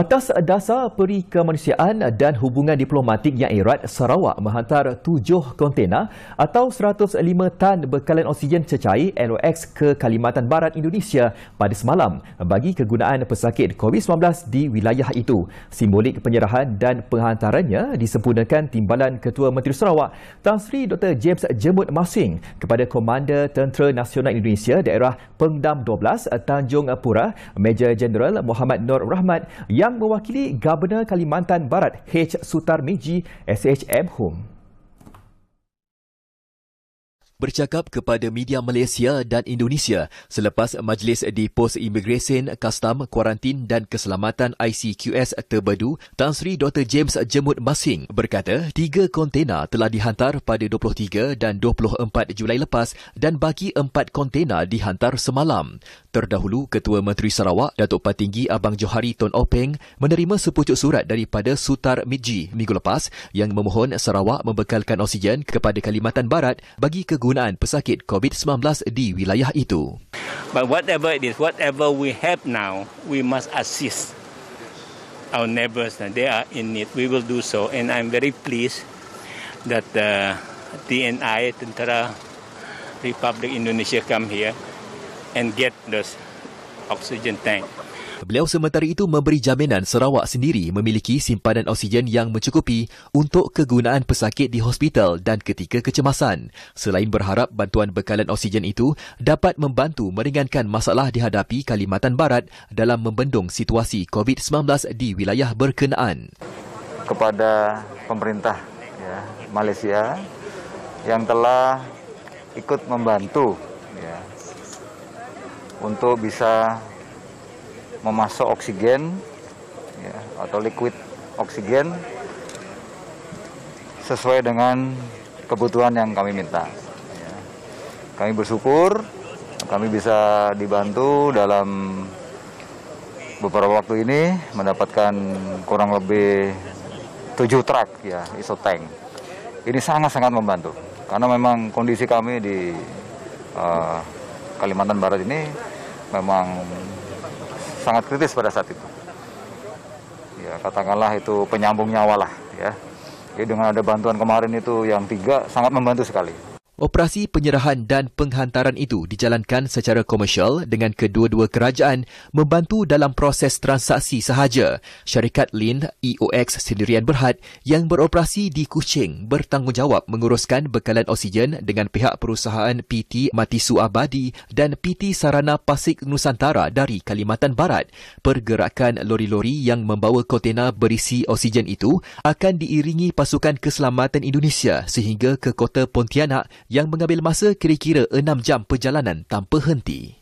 Atas dasar peri kemanusiaan dan hubungan diplomatik yang erat, Sarawak menghantar tujuh kontena atau 105 tan bekalan oksigen cecair LOX ke Kalimantan Barat Indonesia pada semalam bagi kegunaan pesakit COVID-19 di wilayah itu. Simbolik penyerahan dan penghantarannya disempurnakan Timbalan Ketua Menteri Sarawak Tan Sri Dr. James Jemut Masing kepada Komander Tentera Nasional Indonesia Daerah Pengdam 12 Tanjung Pura Major Jeneral Muhammad Nur Rahmat yang mewakili Gubernur Kalimantan Barat H. Sutarmiji SHM Home. Bercakap kepada media Malaysia dan Indonesia selepas majlis di pos imigresen, kastam, kuarantin dan keselamatan ICQS terbedu, Tan Sri Dr. James Jemut Masing berkata tiga kontena telah dihantar pada 23 dan 24 Julai lepas dan bagi empat kontena dihantar semalam. Terdahulu, Ketua Menteri Sarawak, Datuk Patinggi Abang Johari Ton Openg menerima sepucuk surat daripada Sutar Midji minggu lepas yang memohon Sarawak membekalkan oksigen kepada Kalimantan Barat bagi kegunaan penggunaan pesakit COVID-19 di wilayah itu. But whatever it is, whatever we have now, we must assist our neighbors. They are in need. We will do so. And I'm very pleased that the TNI, Tentara Republic Indonesia, come here and get those oxygen tank. Beliau sementara itu memberi jaminan Sarawak sendiri memiliki simpanan oksigen yang mencukupi untuk kegunaan pesakit di hospital dan ketika kecemasan. Selain berharap bantuan bekalan oksigen itu dapat membantu meringankan masalah dihadapi Kalimantan Barat dalam membendung situasi COVID-19 di wilayah berkenaan. Kepada pemerintah ya, Malaysia yang telah ikut membantu ya, untuk bisa memasok oksigen ya, atau liquid oksigen sesuai dengan kebutuhan yang kami minta. Ya. Kami bersyukur kami bisa dibantu dalam beberapa waktu ini mendapatkan kurang lebih tujuh truk ya isotank. Ini sangat-sangat membantu karena memang kondisi kami di uh, Kalimantan Barat ini memang sangat kritis pada saat itu. Ya, katakanlah itu penyambung nyawa lah ya. Jadi dengan ada bantuan kemarin itu yang tiga sangat membantu sekali. Operasi penyerahan dan penghantaran itu dijalankan secara komersial dengan kedua-dua kerajaan membantu dalam proses transaksi sahaja. Syarikat Lin EOX Sendirian Berhad yang beroperasi di Kuching bertanggungjawab menguruskan bekalan oksigen dengan pihak perusahaan PT Matisu Abadi dan PT Sarana Pasik Nusantara dari Kalimantan Barat. Pergerakan lori-lori yang membawa kontena berisi oksigen itu akan diiringi pasukan keselamatan Indonesia sehingga ke kota Pontianak yang mengambil masa kira-kira 6 jam perjalanan tanpa henti.